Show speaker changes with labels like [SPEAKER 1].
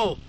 [SPEAKER 1] Oh!